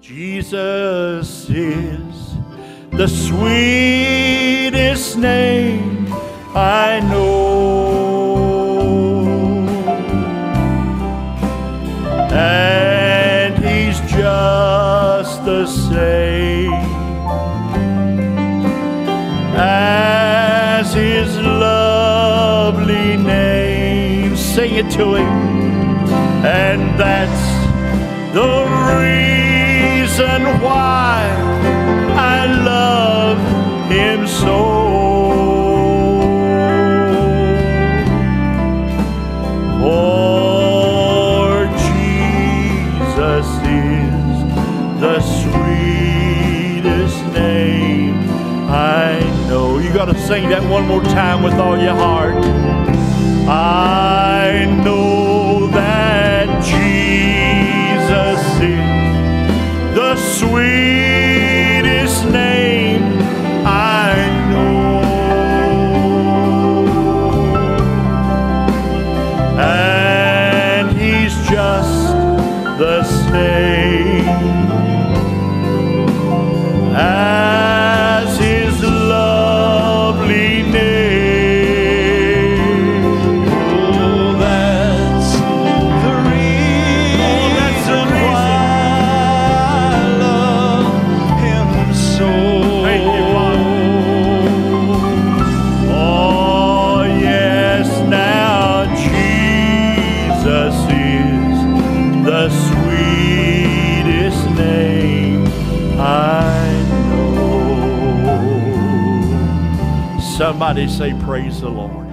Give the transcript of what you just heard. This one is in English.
Jesus is the sweetest name I know. And he's just the same as his lovely name. Sing it to him. And that's the reason why I love him so. For Jesus is the sweetest name I know. You got to sing that one more time with all your heart. Sweetest name I know. And he's just the same Somebody say, Praise the Lord.